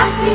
Άσπρη